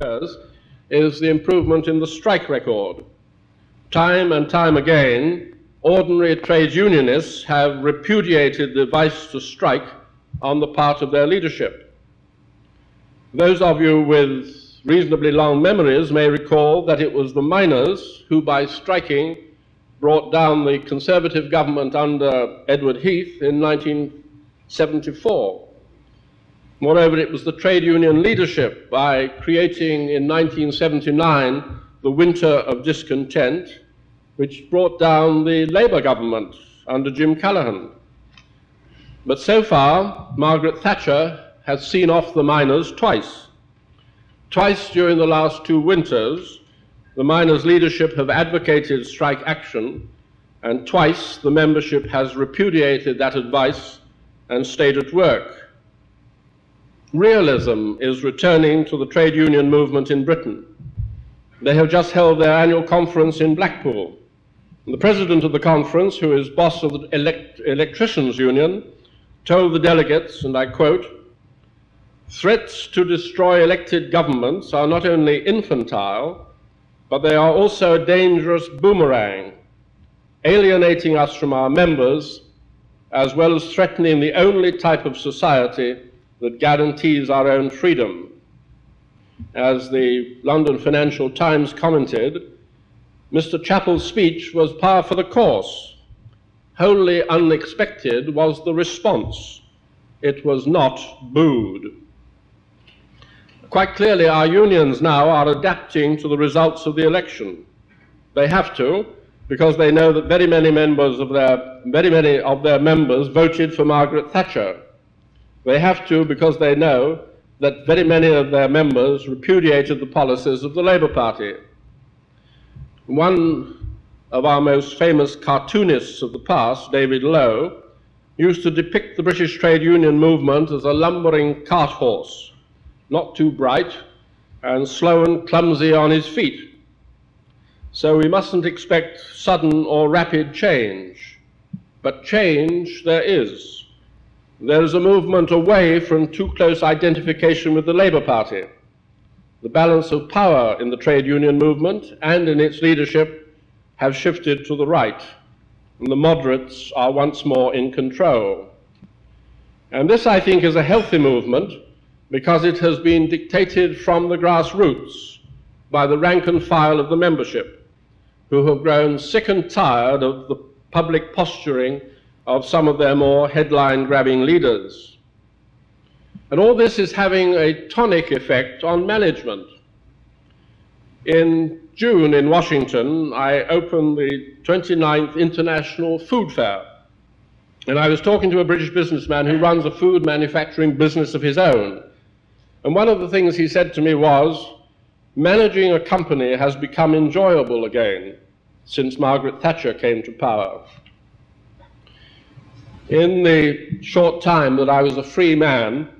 years is the improvement in the strike record. Time and time again, ordinary trade unionists have repudiated the vice to strike on the part of their leadership. Those of you with reasonably long memories may recall that it was the miners who, by striking, brought down the Conservative government under Edward Heath in 1974. Moreover, it was the trade union leadership by creating in 1979 the Winter of Discontent, which brought down the Labour government under Jim Callaghan. But so far, Margaret Thatcher has seen off the miners twice. Twice during the last two winters, the miners' leadership have advocated strike action, and twice the membership has repudiated that advice and stayed at work realism is returning to the trade union movement in Britain. They have just held their annual conference in Blackpool. And the president of the conference, who is boss of the elect electricians union, told the delegates, and I quote, threats to destroy elected governments are not only infantile, but they are also a dangerous boomerang, alienating us from our members, as well as threatening the only type of society that guarantees our own freedom. As the London Financial Times commented, Mr. Chapple's speech was par for the course. Wholly unexpected was the response. It was not booed. Quite clearly, our unions now are adapting to the results of the election. They have to, because they know that very many members of their, very many of their members voted for Margaret Thatcher. They have to because they know that very many of their members repudiated the policies of the Labour Party. One of our most famous cartoonists of the past, David Low, used to depict the British trade union movement as a lumbering cart horse, not too bright and slow and clumsy on his feet. So we mustn't expect sudden or rapid change, but change there is. There is a movement away from too close identification with the Labour Party. The balance of power in the trade union movement and in its leadership have shifted to the right, and the moderates are once more in control. And this, I think, is a healthy movement because it has been dictated from the grassroots by the rank and file of the membership, who have grown sick and tired of the public posturing of some of their more headline grabbing leaders. And all this is having a tonic effect on management. In June in Washington, I opened the 29th International Food Fair. And I was talking to a British businessman who runs a food manufacturing business of his own. And one of the things he said to me was, managing a company has become enjoyable again since Margaret Thatcher came to power. In the short time that I was a free man,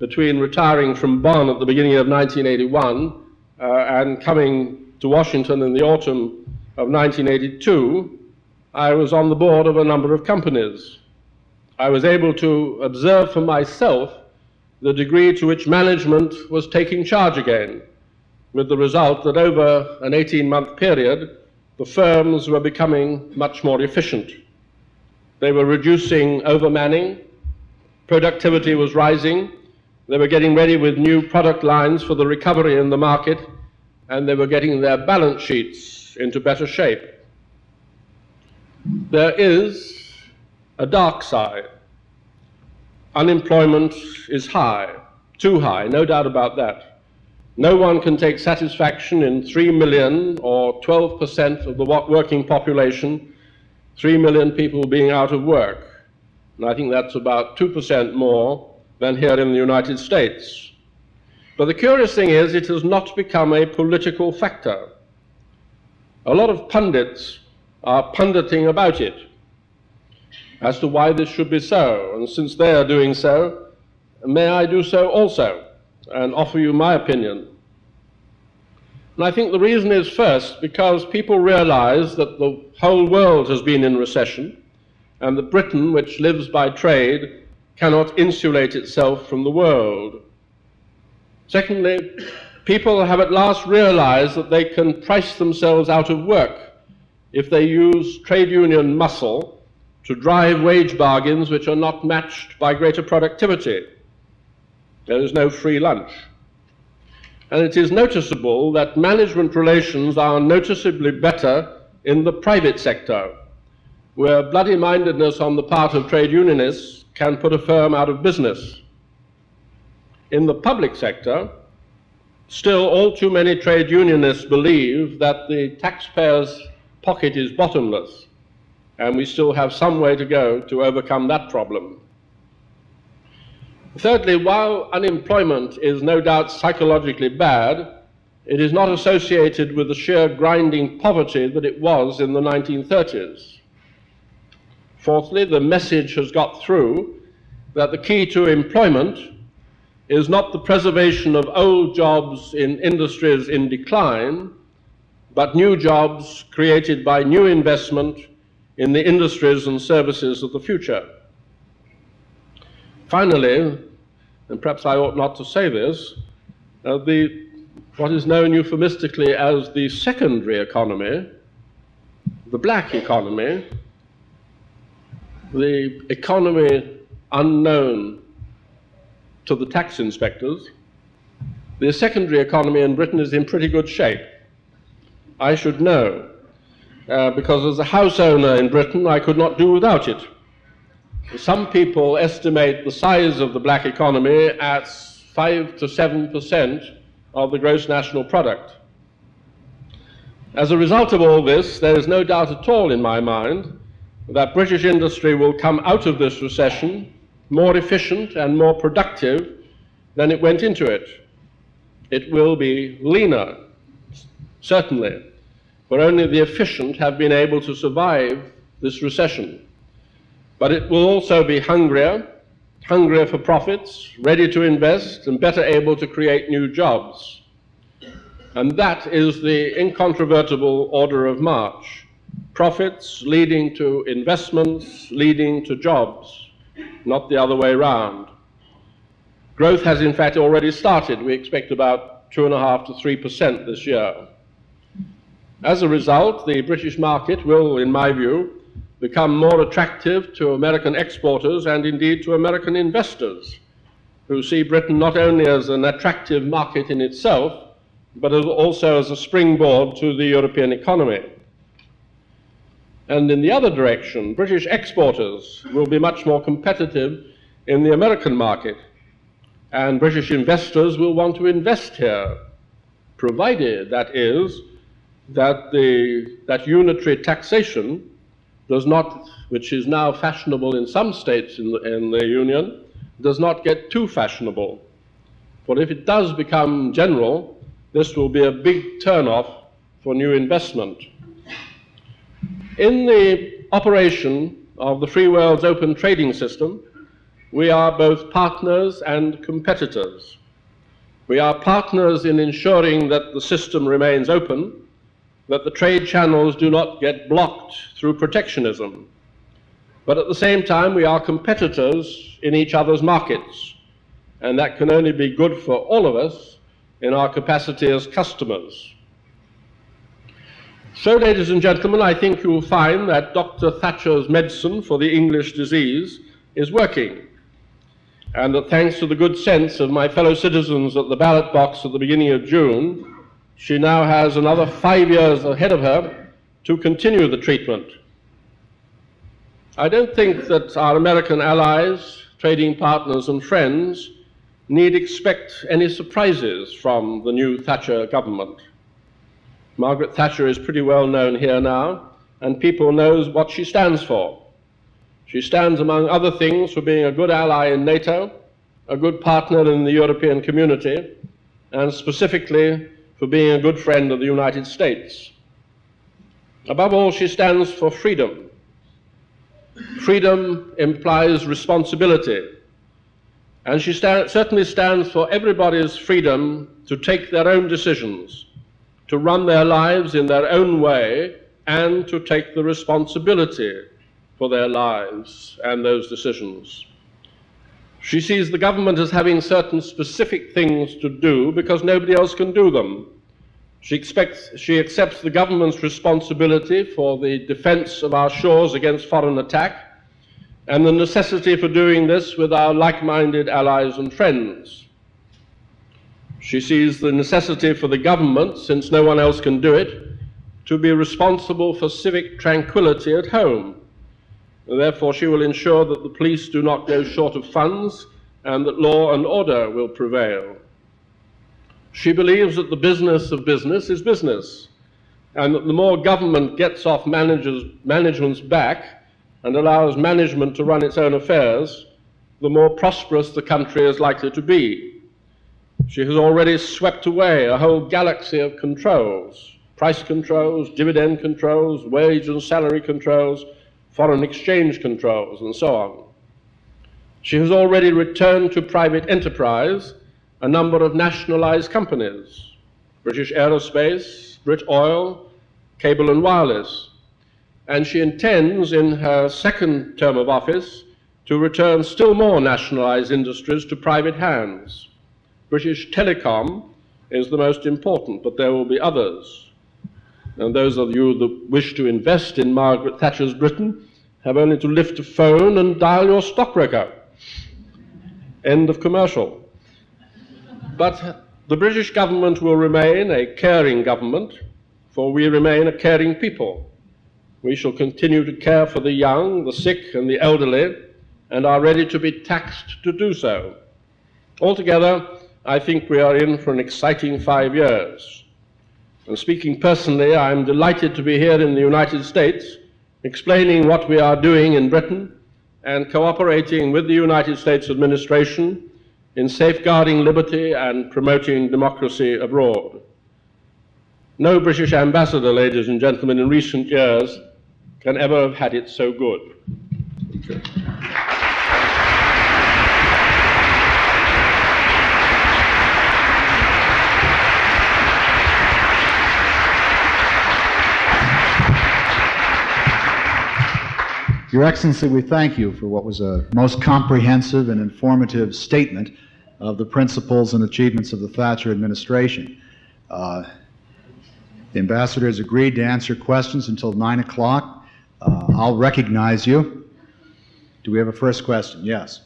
between retiring from Bonn at the beginning of 1981 uh, and coming to Washington in the autumn of 1982, I was on the board of a number of companies. I was able to observe for myself the degree to which management was taking charge again, with the result that over an 18 month period, the firms were becoming much more efficient. They were reducing overmanning, productivity was rising, they were getting ready with new product lines for the recovery in the market, and they were getting their balance sheets into better shape. There is a dark side. Unemployment is high, too high, no doubt about that. No one can take satisfaction in 3 million or 12% of the working population 3 million people being out of work. And I think that's about 2% more than here in the United States. But the curious thing is, it has not become a political factor. A lot of pundits are punditing about it as to why this should be so. And since they are doing so, may I do so also and offer you my opinion. And I think the reason is first because people realize that the whole world has been in recession and that Britain, which lives by trade, cannot insulate itself from the world. Secondly, People have at last realized that they can price themselves out of work if they use trade union muscle to drive wage bargains which are not matched by greater productivity. There is no free lunch. And it is noticeable that management relations are noticeably better in the private sector, where bloody mindedness on the part of trade unionists can put a firm out of business. In the public sector, still all too many trade unionists believe that the taxpayer's pocket is bottomless, and we still have some way to go to overcome that problem. Thirdly, while unemployment is no doubt psychologically bad, it is not associated with the sheer grinding poverty that it was in the 1930s. Fourthly, the message has got through that the key to employment is not the preservation of old jobs in industries in decline, but new jobs created by new investment in the industries and services of the future. Finally, and perhaps I ought not to say this, uh, the, what is known euphemistically as the secondary economy, the black economy, the economy unknown to the tax inspectors, the secondary economy in Britain is in pretty good shape. I should know, uh, because as a house owner in Britain, I could not do without it. Some people estimate the size of the black economy at 5 to 7 percent of the gross national product. As a result of all this, there is no doubt at all in my mind that British industry will come out of this recession more efficient and more productive than it went into it. It will be leaner, certainly, for only the efficient have been able to survive this recession. But it will also be hungrier, hungrier for profits, ready to invest, and better able to create new jobs. And that is the incontrovertible order of march. Profits leading to investments, leading to jobs, not the other way round. Growth has in fact already started. We expect about 2.5 to 3% this year. As a result, the British market will, in my view, become more attractive to American exporters and indeed to American investors who see Britain not only as an attractive market in itself, but also as a springboard to the European economy. And in the other direction, British exporters will be much more competitive in the American market, and British investors will want to invest here, provided, that is, that, the, that unitary taxation does not, which is now fashionable in some states in the, in the Union, does not get too fashionable. For if it does become general, this will be a big turn-off for new investment. In the operation of the free world's open trading system, we are both partners and competitors. We are partners in ensuring that the system remains open, that the trade channels do not get blocked through protectionism. But at the same time, we are competitors in each other's markets, and that can only be good for all of us in our capacity as customers. So, ladies and gentlemen, I think you will find that Dr. Thatcher's medicine for the English disease is working, and that thanks to the good sense of my fellow citizens at the ballot box at the beginning of June, she now has another five years ahead of her to continue the treatment. I don't think that our American allies, trading partners, and friends need expect any surprises from the new Thatcher government. Margaret Thatcher is pretty well known here now, and people know what she stands for. She stands, among other things, for being a good ally in NATO, a good partner in the European community, and specifically for being a good friend of the United States. Above all, she stands for freedom. Freedom implies responsibility, and she sta certainly stands for everybody's freedom to take their own decisions, to run their lives in their own way, and to take the responsibility for their lives and those decisions. She sees the government as having certain specific things to do because nobody else can do them. She, expects, she accepts the government's responsibility for the defense of our shores against foreign attack and the necessity for doing this with our like minded allies and friends. She sees the necessity for the government, since no one else can do it, to be responsible for civic tranquility at home Therefore, she will ensure that the police do not go short of funds and that law and order will prevail. She believes that the business of business is business, and that the more government gets off management's back and allows management to run its own affairs, the more prosperous the country is likely to be. She has already swept away a whole galaxy of controls price controls, dividend controls, wage and salary controls foreign exchange controls, and so on. She has already returned to private enterprise a number of nationalized companies British Aerospace, Britoil, Cable and Wireless. And she intends, in her second term of office, to return still more nationalized industries to private hands. British Telecom is the most important, but there will be others. And those of you that wish to invest in Margaret Thatcher's Britain have only to lift a phone and dial your stockbroker. End of commercial. But the British government will remain a caring government, for we remain a caring people. We shall continue to care for the young, the sick, and the elderly, and are ready to be taxed to do so. Altogether, I think we are in for an exciting five years. And speaking personally, I am delighted to be here in the United States, explaining what we are doing in Britain and cooperating with the United States administration in safeguarding liberty and promoting democracy abroad. No British ambassador, ladies and gentlemen, in recent years can ever have had it so good. Your Excellency, we thank you for what was a most comprehensive and informative statement of the principles and achievements of the Thatcher administration. Uh, the ambassador has agreed to answer questions until 9 o'clock. Uh, I'll recognize you. Do we have a first question? Yes.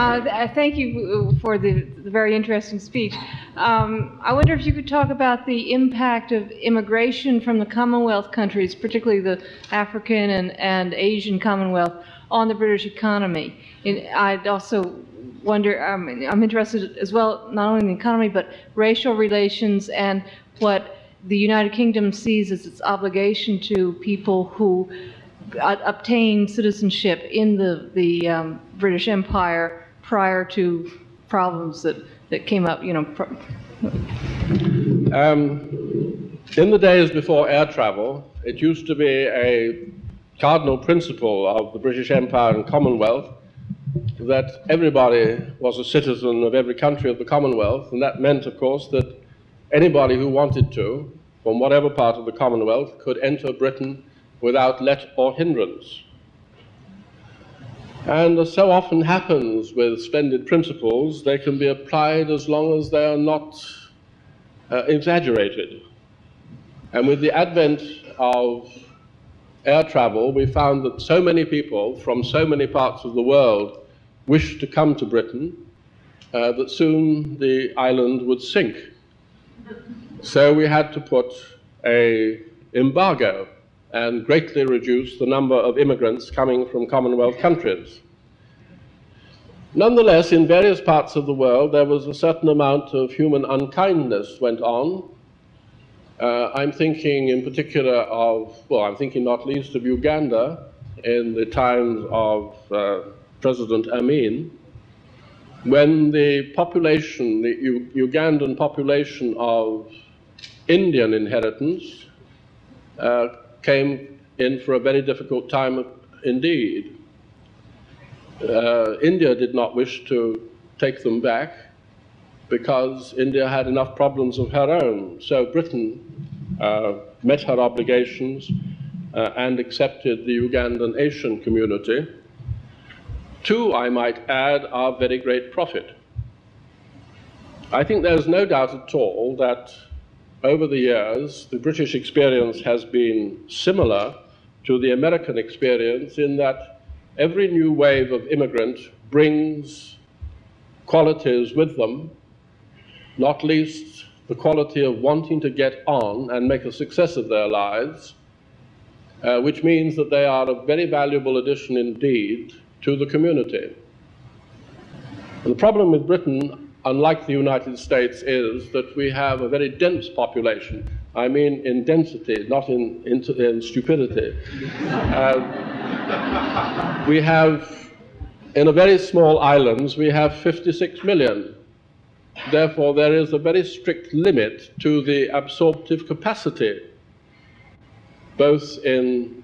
Uh, thank you for the, the very interesting speech. Um, I wonder if you could talk about the impact of immigration from the Commonwealth countries, particularly the African and, and Asian Commonwealth, on the British economy. And I'd also wonder, um, I'm interested as well, not only in the economy, but racial relations and what the United Kingdom sees as its obligation to people who obtain citizenship in the, the um, British Empire prior to problems that, that came up, you know. Um, in the days before air travel, it used to be a cardinal principle of the British Empire and Commonwealth that everybody was a citizen of every country of the Commonwealth, and that meant, of course, that anybody who wanted to, from whatever part of the Commonwealth, could enter Britain without let or hindrance. And as so often happens with splendid principles, they can be applied as long as they are not uh, exaggerated. And with the advent of air travel, we found that so many people from so many parts of the world wished to come to Britain uh, that soon the island would sink. So we had to put a embargo and greatly reduce the number of immigrants coming from Commonwealth countries. Nonetheless, in various parts of the world, there was a certain amount of human unkindness went on. Uh, I'm thinking in particular of, well, I'm thinking not least of Uganda in the times of uh, President Amin, when the population, the U Ugandan population of Indian inheritance uh, came in for a very difficult time indeed. Uh, India did not wish to take them back because India had enough problems of her own. So Britain uh, met her obligations uh, and accepted the Ugandan Asian community. Two, I might add, are very great profit. I think there's no doubt at all that over the years the British experience has been similar to the American experience in that every new wave of immigrant brings qualities with them, not least the quality of wanting to get on and make a success of their lives, uh, which means that they are a very valuable addition indeed to the community. The problem with Britain, unlike the United States, is that we have a very dense population. I mean in density, not in, in, in stupidity. Uh, we have, in a very small islands, we have 56 million. Therefore, there is a very strict limit to the absorptive capacity, both in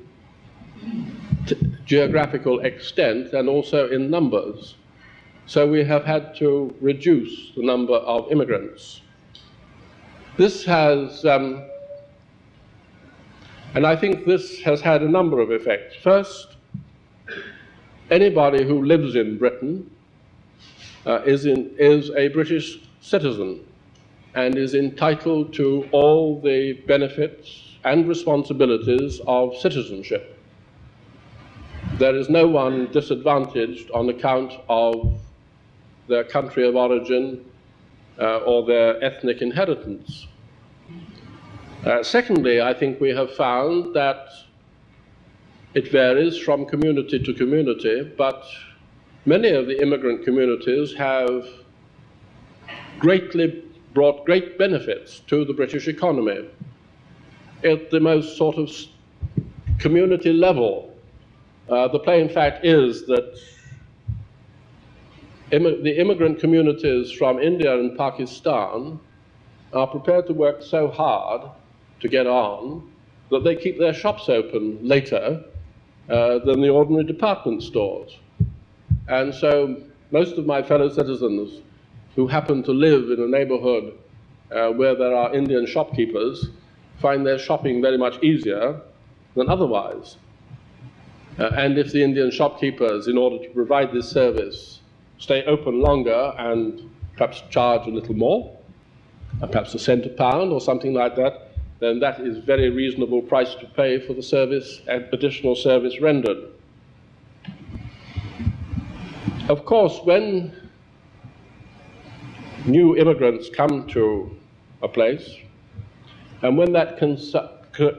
geographical extent and also in numbers. So we have had to reduce the number of immigrants. This has, um, and I think this has had a number of effects. First, anybody who lives in Britain uh, is, in, is a British citizen and is entitled to all the benefits and responsibilities of citizenship. There is no one disadvantaged on account of their country of origin uh, or their ethnic inheritance. Uh, secondly, I think we have found that it varies from community to community, but many of the immigrant communities have greatly brought great benefits to the British economy. At the most sort of community level, uh, the plain fact is that the immigrant communities from India and Pakistan are prepared to work so hard to get on that they keep their shops open later uh, than the ordinary department stores. And so most of my fellow citizens who happen to live in a neighborhood uh, where there are Indian shopkeepers find their shopping very much easier than otherwise. Uh, and if the Indian shopkeepers, in order to provide this service, stay open longer and perhaps charge a little more, uh, perhaps a cent a pound or something like that, then that is very reasonable price to pay for the service and additional service rendered. Of course, when new immigrants come to a place, and when that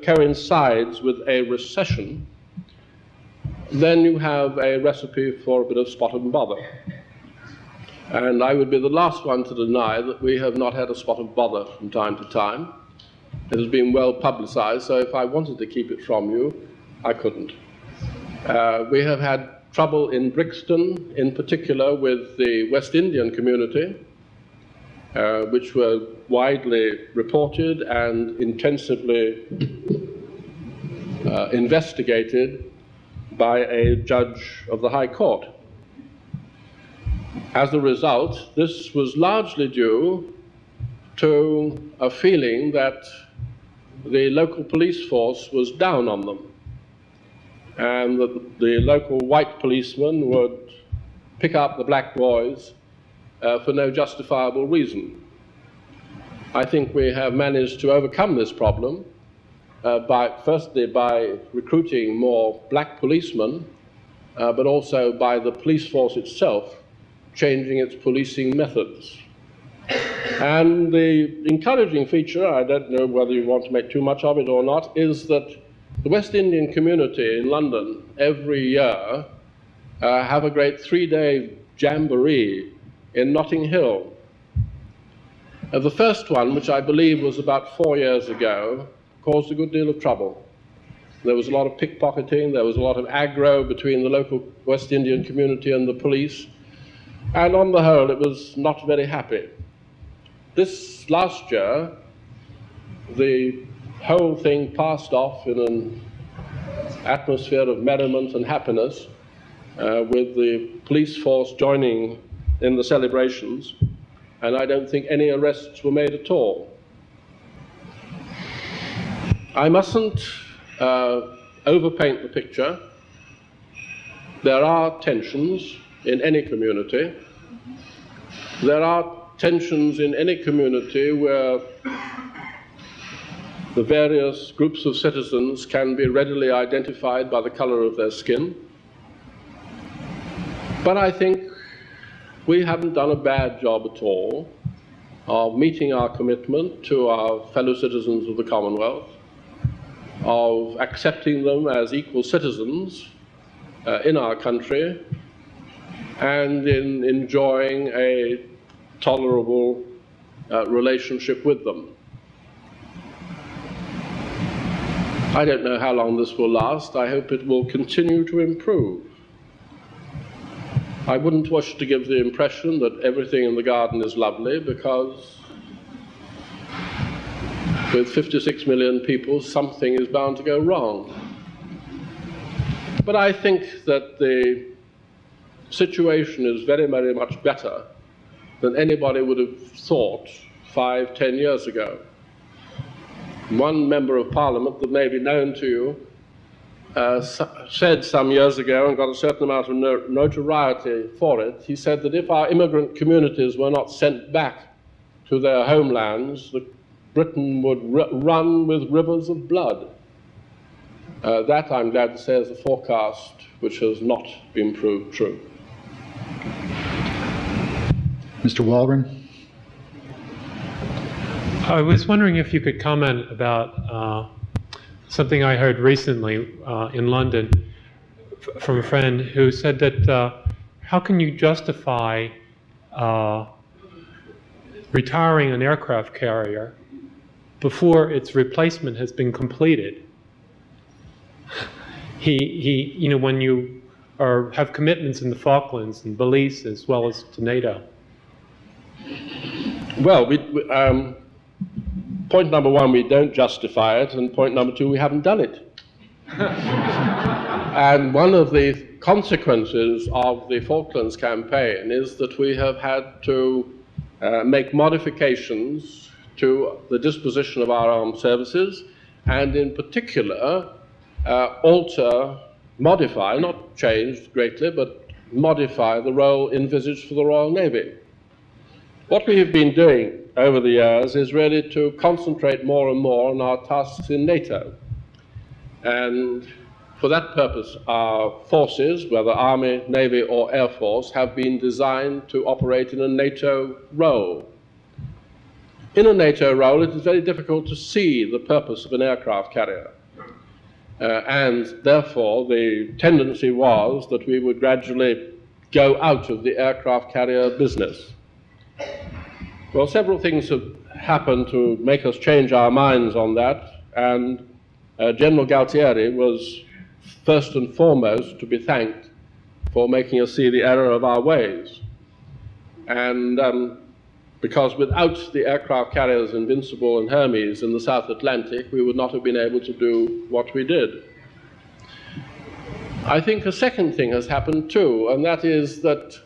coincides with a recession, then you have a recipe for a bit of spot and bother. And I would be the last one to deny that we have not had a spot of bother from time to time. It has been well publicized, so if I wanted to keep it from you, I couldn't. Uh, we have had trouble in Brixton, in particular with the West Indian community, uh, which were widely reported and intensively uh, investigated by a judge of the High Court. As a result, this was largely due to a feeling that the local police force was down on them and that the local white policemen would pick up the black boys uh, for no justifiable reason. I think we have managed to overcome this problem uh, by, firstly, by recruiting more black policemen, uh, but also by the police force itself changing its policing methods. And the encouraging feature, I don't know whether you want to make too much of it or not, is that the West Indian community in London every year uh, have a great three-day jamboree in Notting Hill. Uh, the first one, which I believe was about four years ago, caused a good deal of trouble. There was a lot of pickpocketing, there was a lot of aggro between the local West Indian community and the police, and on the whole, it was not very happy. This last year, the whole thing passed off in an atmosphere of merriment and happiness, uh, with the police force joining in the celebrations, and I don't think any arrests were made at all. I mustn't uh, overpaint the picture. There are tensions in any community. There are tensions in any community where the various groups of citizens can be readily identified by the color of their skin. But I think we haven't done a bad job at all of meeting our commitment to our fellow citizens of the Commonwealth, of accepting them as equal citizens uh, in our country, and in enjoying a tolerable uh, relationship with them. I don't know how long this will last. I hope it will continue to improve. I wouldn't wish to give the impression that everything in the garden is lovely because with 56 million people, something is bound to go wrong. But I think that the situation is very, very much better than anybody would have thought five, ten years ago. One member of parliament that may be known to you uh, said some years ago and got a certain amount of no notoriety for it. He said that if our immigrant communities were not sent back to their homelands, Britain would run with rivers of blood. Uh, that, I'm glad to say, is a forecast which has not been proved true. Mr. Walgren? I was wondering if you could comment about uh, something I heard recently uh, in London from a friend who said that uh, how can you justify uh, retiring an aircraft carrier before its replacement has been completed? he, he, you know, when you are, have commitments in the Falklands and Belize as well as to NATO. Well, we, um, point number one, we don't justify it, and point number two, we haven't done it. and one of the consequences of the Falklands campaign is that we have had to uh, make modifications to the disposition of our armed services, and in particular, uh, alter, modify, not change greatly, but modify the role envisaged for the Royal Navy. What we have been doing over the years is really to concentrate more and more on our tasks in NATO. And for that purpose, our forces, whether Army, Navy, or Air Force, have been designed to operate in a NATO role. In a NATO role, it is very difficult to see the purpose of an aircraft carrier. Uh, and therefore, the tendency was that we would gradually go out of the aircraft carrier business. Well, several things have happened to make us change our minds on that, and uh, General Galtieri was first and foremost to be thanked for making us see the error of our ways. And um, because without the aircraft carriers Invincible and Hermes in the South Atlantic, we would not have been able to do what we did. I think a second thing has happened too, and that is that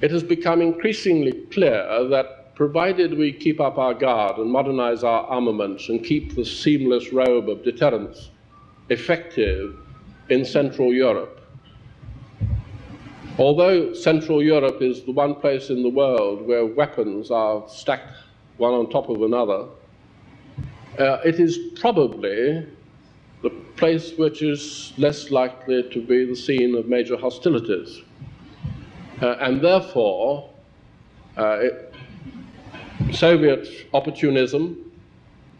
it has become increasingly clear that provided we keep up our guard and modernize our armaments and keep the seamless robe of deterrence effective in Central Europe, although Central Europe is the one place in the world where weapons are stacked one on top of another, uh, it is probably the place which is less likely to be the scene of major hostilities. Uh, and therefore, uh, it, Soviet opportunism,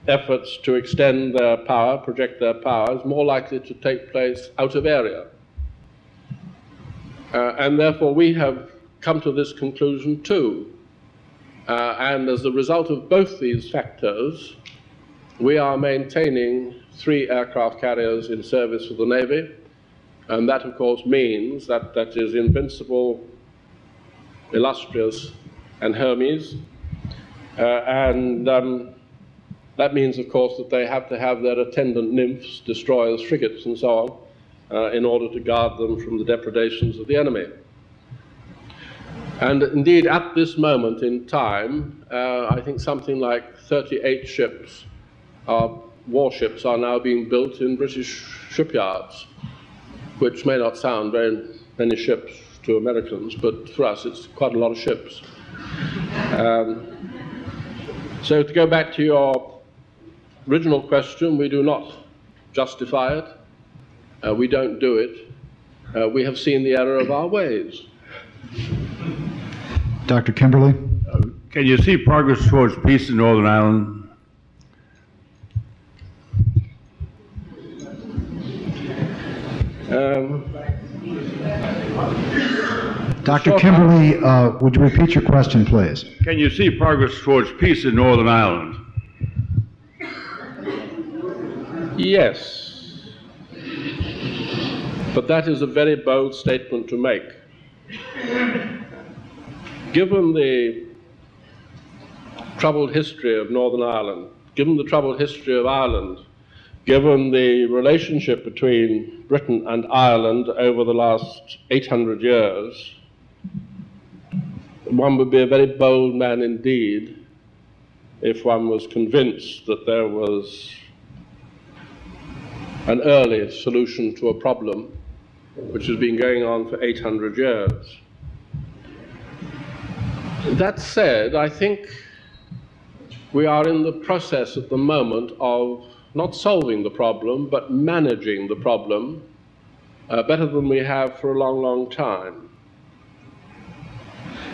efforts to extend their power, project their power, is more likely to take place out of area. Uh, and therefore, we have come to this conclusion too. Uh, and as a result of both these factors, we are maintaining three aircraft carriers in service for the Navy. And that, of course, means that that is Invincible Illustrious and Hermes. Uh, and um, that means, of course, that they have to have their attendant nymphs, destroyers, frigates, and so on, uh, in order to guard them from the depredations of the enemy. And indeed, at this moment in time, uh, I think something like 38 ships are warships are now being built in British shipyards, which may not sound very many ships to Americans, but for us it's quite a lot of ships. Um, so to go back to your original question, we do not justify it. Uh, we don't do it. Uh, we have seen the error of our ways. Dr. Kimberly? Uh, can you see progress towards peace in Northern Ireland? Um, Dr. Kimberly, uh, would you repeat your question, please? Can you see progress towards peace in Northern Ireland? Yes. But that is a very bold statement to make. Given the troubled history of Northern Ireland, given the troubled history of Ireland, given the relationship between Britain and Ireland over the last 800 years, one would be a very bold man indeed if one was convinced that there was an early solution to a problem which has been going on for 800 years. That said, I think we are in the process at the moment of not solving the problem, but managing the problem uh, better than we have for a long, long time.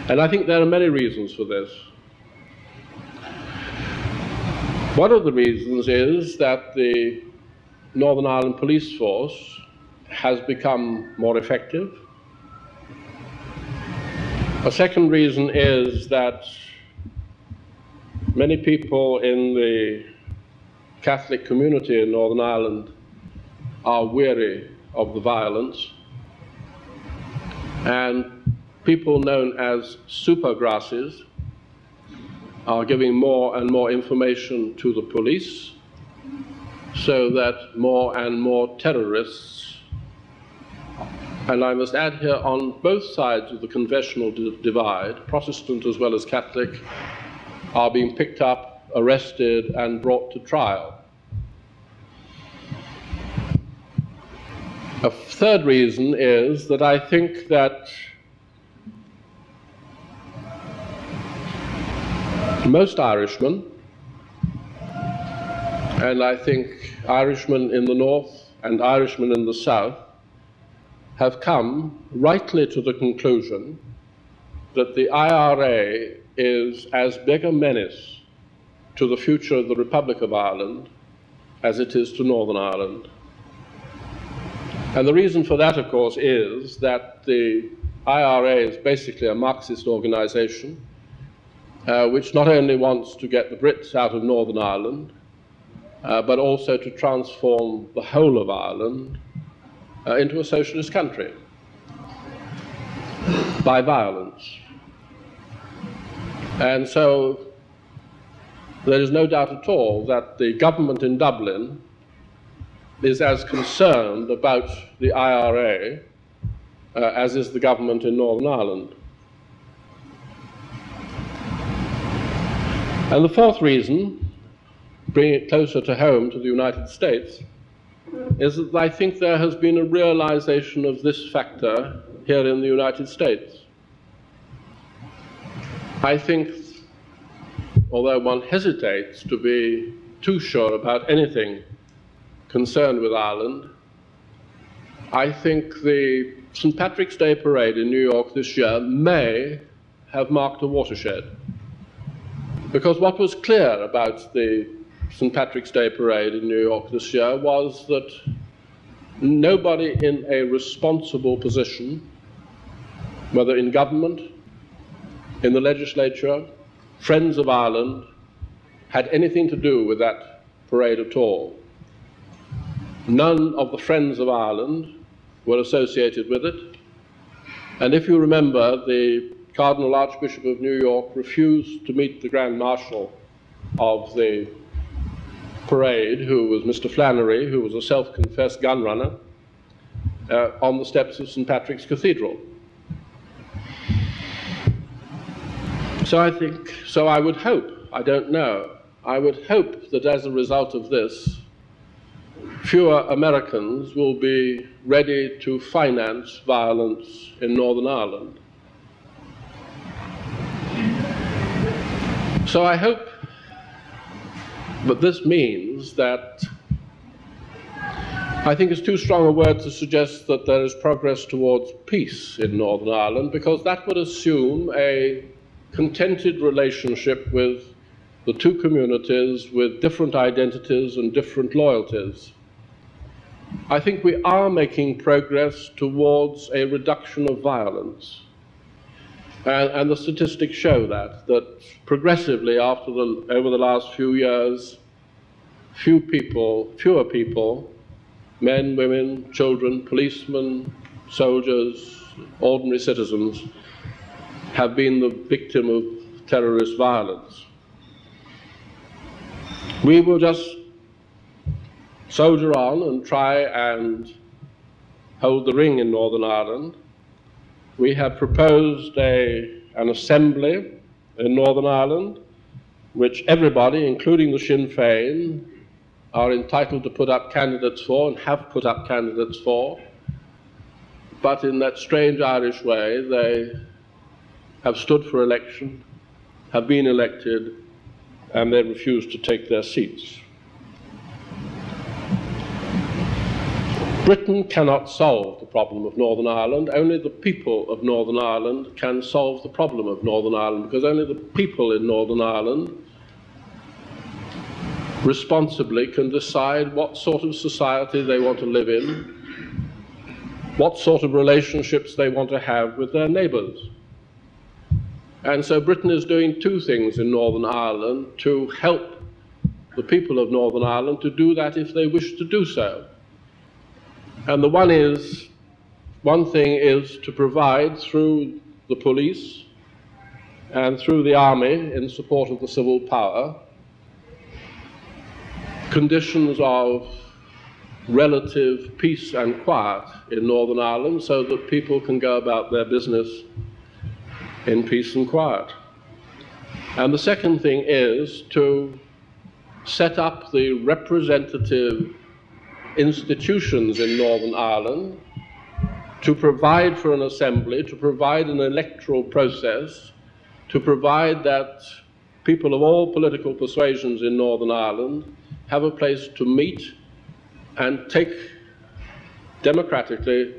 And I think there are many reasons for this. One of the reasons is that the Northern Ireland Police Force has become more effective. A second reason is that many people in the Catholic community in Northern Ireland are weary of the violence, and people known as supergrasses are giving more and more information to the police so that more and more terrorists, and I must add here on both sides of the confessional divide, Protestant as well as Catholic, are being picked up, arrested, and brought to trial. A third reason is that I think that most Irishmen, and I think Irishmen in the north and Irishmen in the south, have come rightly to the conclusion that the IRA is as big a menace to the future of the Republic of Ireland as it is to Northern Ireland. And the reason for that, of course, is that the IRA is basically a Marxist organization uh, which not only wants to get the Brits out of Northern Ireland, uh, but also to transform the whole of Ireland uh, into a socialist country by violence. And so there is no doubt at all that the government in Dublin is as concerned about the IRA uh, as is the government in Northern Ireland. And the fourth reason, bringing it closer to home to the United States, is that I think there has been a realization of this factor here in the United States. I think, although one hesitates to be too sure about anything concerned with Ireland. I think the St. Patrick's Day parade in New York this year may have marked a watershed. Because what was clear about the St. Patrick's Day parade in New York this year was that nobody in a responsible position, whether in government, in the legislature, Friends of Ireland, had anything to do with that parade at all. None of the Friends of Ireland were associated with it. And if you remember, the Cardinal Archbishop of New York refused to meet the Grand Marshal of the parade, who was Mr. Flannery, who was a self confessed gun runner, uh, on the steps of St. Patrick's Cathedral. So I think, so I would hope, I don't know, I would hope that as a result of this, fewer Americans will be ready to finance violence in Northern Ireland. So I hope that this means that I think it's too strong a word to suggest that there is progress towards peace in Northern Ireland because that would assume a contented relationship with the two communities with different identities and different loyalties. I think we are making progress towards a reduction of violence. And, and, the statistics show that, that progressively after the, over the last few years, few people, fewer people men, women, children, policemen, soldiers, ordinary citizens have been the victim of terrorist violence. We will just soldier on and try and hold the ring in Northern Ireland. We have proposed a, an assembly in Northern Ireland, which everybody, including the Sinn Féin, are entitled to put up candidates for and have put up candidates for, but in that strange Irish way, they have stood for election, have been elected, and they refuse to take their seats. Britain cannot solve the problem of Northern Ireland. Only the people of Northern Ireland can solve the problem of Northern Ireland because only the people in Northern Ireland responsibly can decide what sort of society they want to live in, what sort of relationships they want to have with their neighbours. And so Britain is doing two things in Northern Ireland to help the people of Northern Ireland to do that if they wish to do so. And the one is, one thing is to provide through the police and through the army in support of the civil power conditions of relative peace and quiet in Northern Ireland so that people can go about their business in peace and quiet. And the second thing is to set up the representative institutions in Northern Ireland to provide for an assembly, to provide an electoral process, to provide that people of all political persuasions in Northern Ireland have a place to meet and take democratically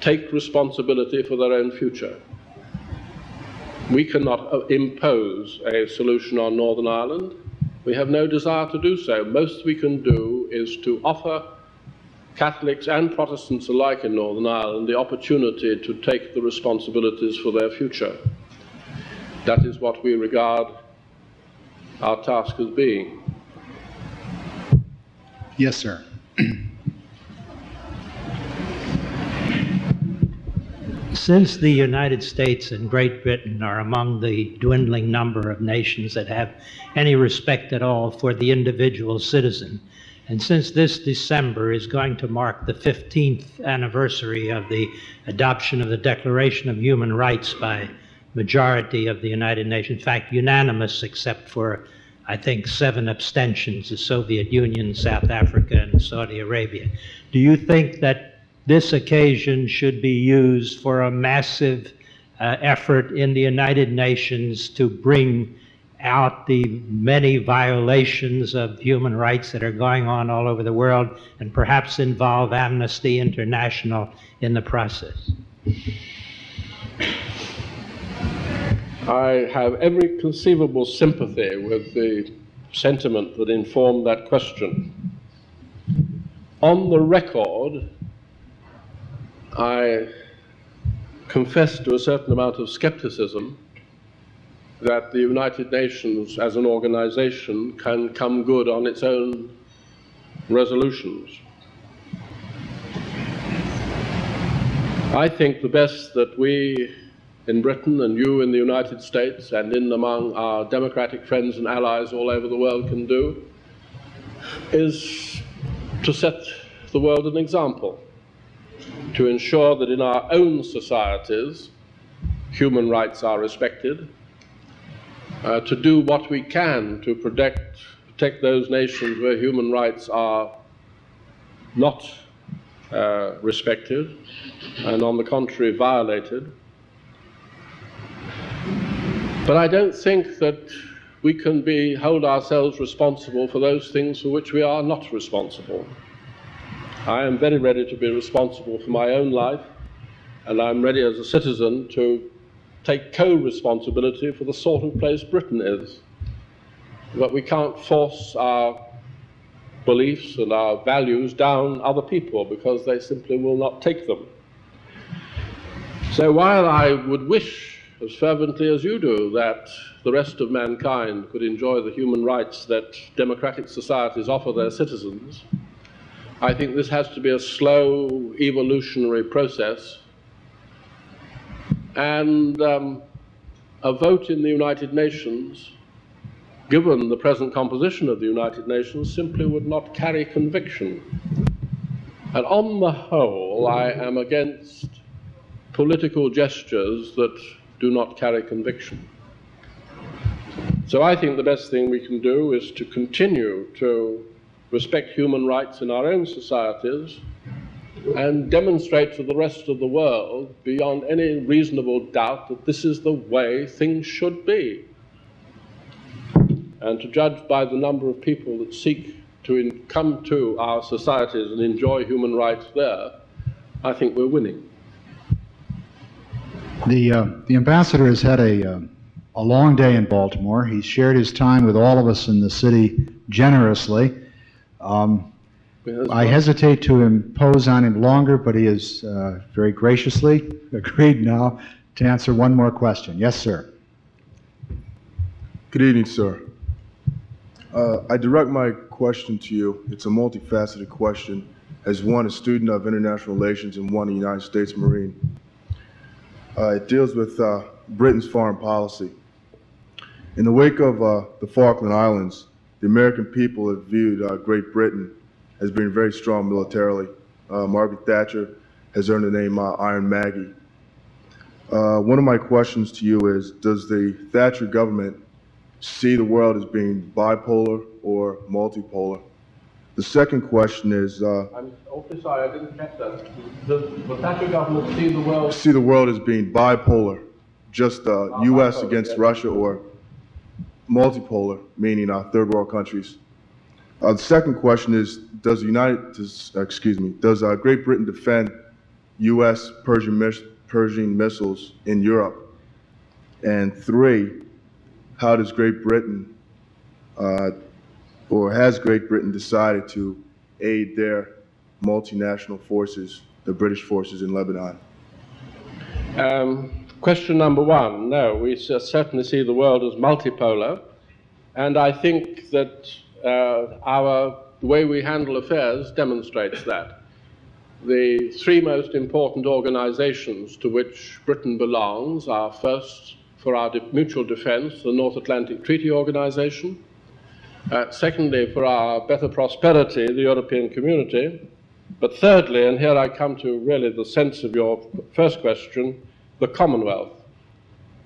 take responsibility for their own future. We cannot uh, impose a solution on Northern Ireland. We have no desire to do so. Most we can do is to offer Catholics and Protestants alike in Northern Ireland the opportunity to take the responsibilities for their future. That is what we regard our task as being. Yes, sir. Since the United States and Great Britain are among the dwindling number of nations that have any respect at all for the individual citizen, and since this December is going to mark the 15th anniversary of the adoption of the Declaration of Human Rights by majority of the United Nations, in fact, unanimous except for I think, seven abstentions the Soviet Union, South Africa, and Saudi Arabia. Do you think that this occasion should be used for a massive uh, effort in the United Nations to bring out the many violations of human rights that are going on all over the world and perhaps involve Amnesty International in the process? I have every conceivable sympathy with the sentiment that informed that question. On the record, I confess to a certain amount of skepticism that the United Nations as an organization can come good on its own resolutions. I think the best that we in Britain and you in the United States and in among our democratic friends and allies all over the world can do is to set the world an example, to ensure that in our own societies human rights are respected, uh, to do what we can to protect, protect those nations where human rights are not uh, respected and, on the contrary, violated. But I don't think that we can be, hold ourselves responsible for those things for which we are not responsible. I am very ready to be responsible for my own life, and I'm ready as a citizen to take co responsibility for the sort of place Britain is. But we can't force our beliefs and our values down other people because they simply will not take them. So while I would wish as fervently as you do that the rest of mankind could enjoy the human rights that democratic societies offer their citizens, I think this has to be a slow evolutionary process. And um, a vote in the United Nations, given the present composition of the United Nations, simply would not carry conviction. And on the whole, I am against political gestures that do not carry conviction. So I think the best thing we can do is to continue to respect human rights in our own societies and demonstrate to the rest of the world beyond any reasonable doubt that this is the way things should be. And to judge by the number of people that seek to in, come to our societies and enjoy human rights there, I think we're winning. The, uh, the ambassador has had a, uh, a long day in Baltimore. He's shared his time with all of us in the city generously. Um, I hesitate to impose on him longer, but he has uh, very graciously agreed now to answer one more question. Yes, sir. Good evening, sir. Uh, I direct my question to you. It's a multifaceted question. As one, a student of international relations, and one, a United States Marine. Uh, it deals with uh, Britain's foreign policy. In the wake of uh, the Falkland Islands, the American people have viewed uh, Great Britain as being very strong militarily. Uh, Margaret Thatcher has earned the name uh, Iron Maggie. one of my questions to you is, does the Thatcher government see the world as being bipolar or multipolar? The second question is, uh, I'm awfully sorry, I didn't catch that. Does the Thatcher government see the world? see the world as being bipolar, just uh, Ah, U.S. against. Russia, or multipolar, meaning uh, third world countries. Uh, the second question is, does United, does, excuse me, does uh, Great Britain defend U.S. Pershing, miss, Pershing missiles in Europe? And three, how does Great Britain, uh, or has Great Britain decided to aid their multinational forces, the British forces in Lebanon? Um, question number one. No, we certainly see the world as multipolar, and I think that uh, our the way we handle affairs demonstrates that. The three most important organizations to which Britain belongs are first, for our de- mutual defense, the North Atlantic Treaty Organization, uh, secondly, for our better prosperity, the European Community, but thirdly, and here I come to really the sense of your first question, the Commonwealth.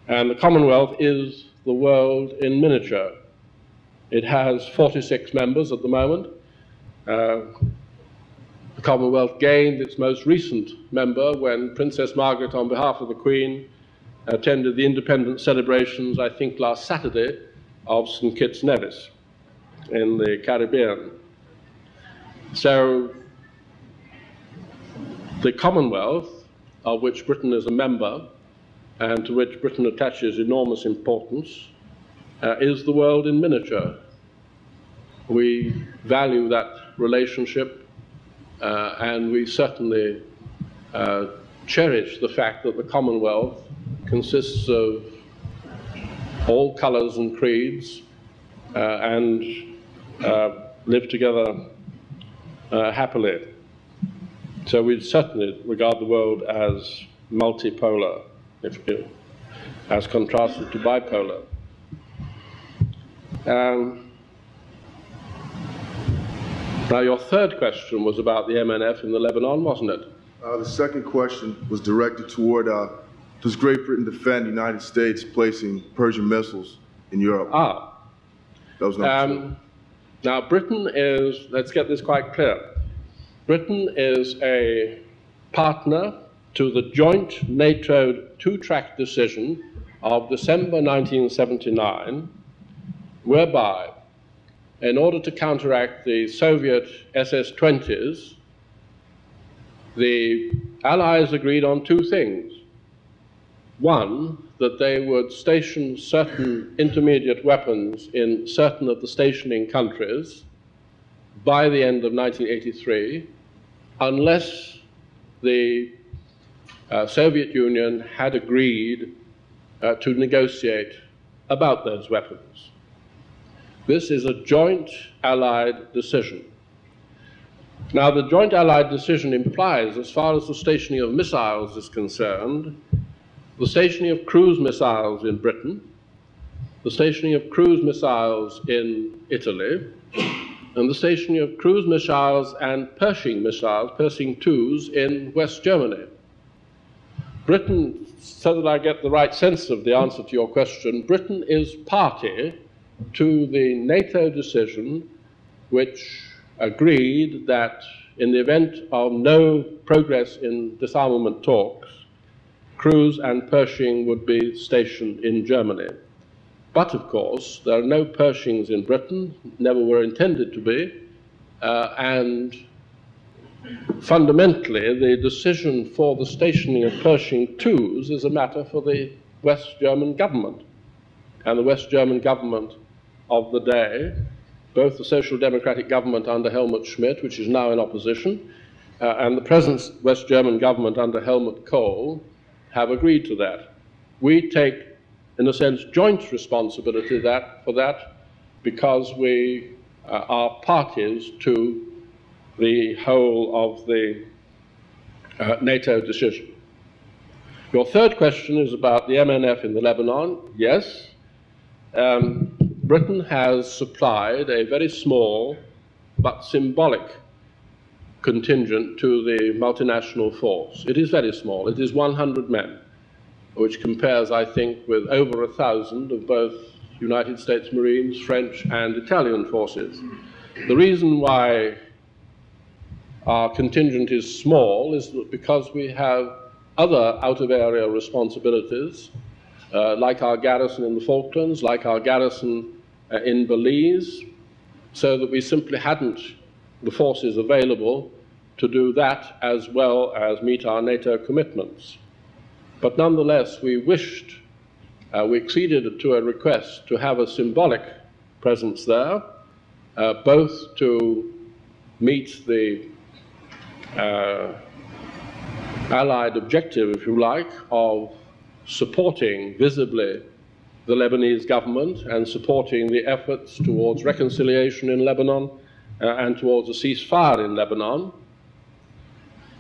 And the Commonwealth is the world in miniature. It has 46 members at the moment. Uh, the Commonwealth gained its most recent member when Princess Margaret, on behalf of the Queen, attended the independence celebrations, I think last Saturday, of St. Kitts Nevis in the Caribbean. So the Commonwealth, of which Britain is a member, and to which Britain attaches enormous importance, uh, is the world in miniature. We value that relationship, uh, and we certainly uh, cherish the fact that the Commonwealth consists of all colours and creeds uh, and uh, live together uh, happily. So we'd certainly regard the world as multipolar, if you, as contrasted to bipolar. Um, now, your third question was about the MNF in the Lebanon, wasn't it? Uh, the second question was directed toward uh, does Great Britain defend the United States placing Pershing missiles in Europe. Ah, That was number. Um, now, Britain is, let's get this quite clear. Britain is a partner to the joint NATO two track decision of December 1979, whereby, in order to counteract the Soviet SS 20s, the Allies agreed on two things. One, that they would station certain intermediate weapons in certain of the stationing countries by the end of 1983, unless the uh, Soviet Union had agreed uh, to negotiate about those weapons. This is a joint Allied decision. Now, the joint Allied decision implies, as far as the stationing of missiles is concerned, the stationing of cruise missiles in Britain, the stationing of cruise missiles in Italy, and the stationing of cruise missiles and Pershing missiles, Pershing 2s, in West Germany. Britain, so that I get the right sense of the answer to your question, Britain is party to the NATO decision which agreed that in the event of no progress in disarmament talks, Cruise and Pershing would be stationed in Germany. But of course, there are no Pershings in Britain, never were intended to be, uh, and fundamentally, the decision for the stationing of Pershing IIs is a matter for the West German government. And the West German government of the day, both the Social Democratic government under Helmut Schmidt, which is now in opposition, uh, and the present West German government under Helmut Kohl, have agreed to that. We take, in a sense, joint responsibility that, for that because we uh, are parties to the whole of the uh, NATO decision. Your third question is about the MNF in the Lebanon. Yes, um, Britain has supplied a very small but symbolic contingent to the multinational force. It is very small. It is 100 men, which compares, I think, with over a thousand of both United States Marines, French, and Italian forces. The reason why our contingent is small is that because we have other out of area responsibilities, uh, like our garrison in the Falklands, like our garrison uh, in Belize, so that we simply hadn't the forces available to do that as well as meet our NATO commitments. But nonetheless, we wished, uh, we acceded to a request to have a symbolic presence there, uh, both to meet the uh, Allied objective, if you like, of supporting visibly the Lebanese government and supporting the efforts towards reconciliation in Lebanon uh, and towards a ceasefire in Lebanon,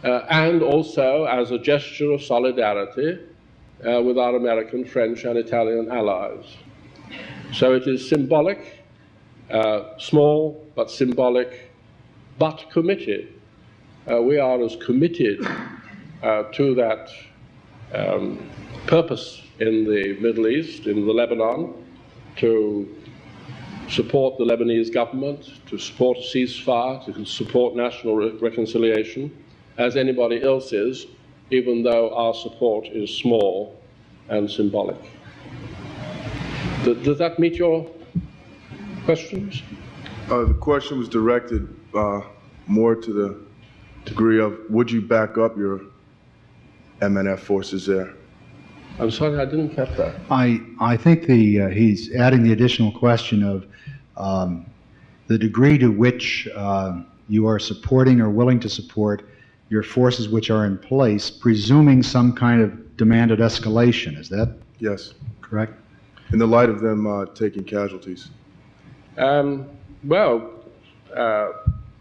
uh, and also as a gesture of solidarity uh, with our American, French, and Italian allies. So it is symbolic, uh, small but symbolic, but committed. Uh, we are as committed uh, to that um, purpose in the Middle East, in the Lebanon, to support the Lebanese government, to support a ceasefire, to support national re- reconciliation, as anybody else is, even though our support is small and symbolic. Th- does that meet your questions? Uh, the question was directed uh, more to the degree of would you back up your MNF forces there? I'm sorry, I didn't catch that. I, I think the, uh, he's adding the additional question of um, the degree to which uh, you are supporting or willing to support your forces which are in place, presuming some kind of demanded escalation. Is that Yes. correct? In the light of them uh, taking casualties. Um, well, uh,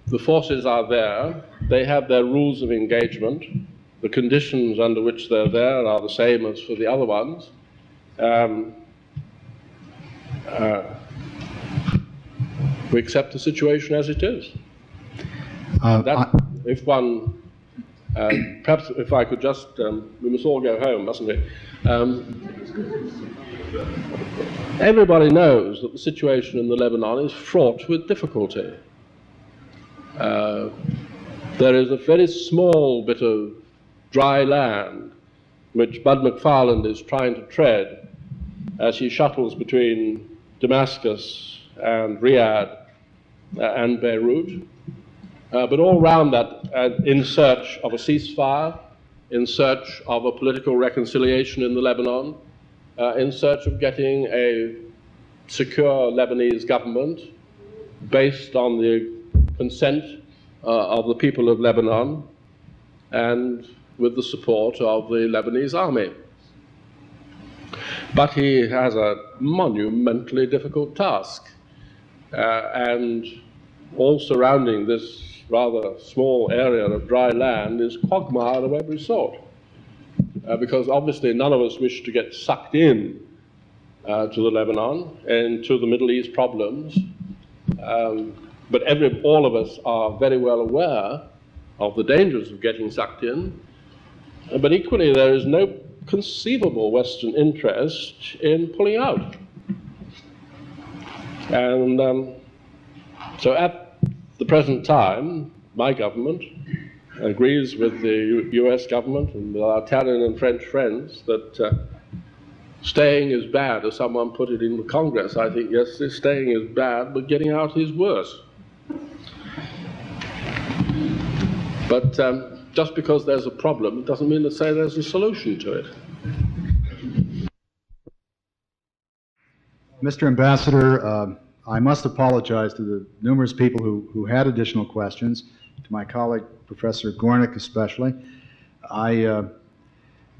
the forces are there. They have their rules of engagement. The conditions under which they're there are the same as for the other ones. Um, uh, we accept the situation as it is. Uh, That, I- if one Uh, perhaps if I could just, um, we must all go home, mustn't we? Um, everybody knows that the situation in the Lebanon is fraught with difficulty. Uh, there is a very small bit of dry land which Bud McFarlane is trying to tread as he shuttles between Damascus and Riyadh uh, and Beirut. Uh, but all round that, uh, in search of a ceasefire, in search of a political reconciliation in the Lebanon, uh, in search of getting a secure Lebanese government based on the consent uh, of the people of Lebanon and with the support of the Lebanese army. But he has a monumentally difficult task. Uh, and all surrounding this rather small area of dry land is quagmire of every sort. Uh, because obviously none of us wish to get sucked in uh, to the Lebanon and to the Middle East problems. Um, but every, all of us are very well aware of the dangers of getting sucked in. Uh, but equally, there is no conceivable Western interest in pulling out. And um, so at present time, my government agrees with the US government and with our Italian and French friends that uh, staying is bad, as someone put it in the Congress. I think, yes, staying is bad, but getting out is worse. But um, just because there's a problem, it doesn't mean to say there's a solution to it. Mr. Ambassador, uh, I must apologize to the numerous people who, who had additional questions, to my colleague, Professor Gornick especially. I, uh,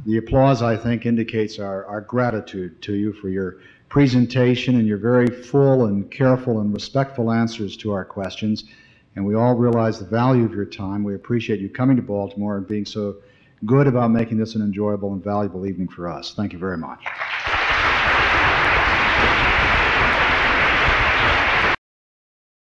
the applause, I think, indicates our, our gratitude to you for your presentation and your very full and careful and respectful answers to our questions. And we all realize the value of your time. We appreciate you coming to Baltimore and being so good about making this an enjoyable and valuable evening for us. Thank you very much.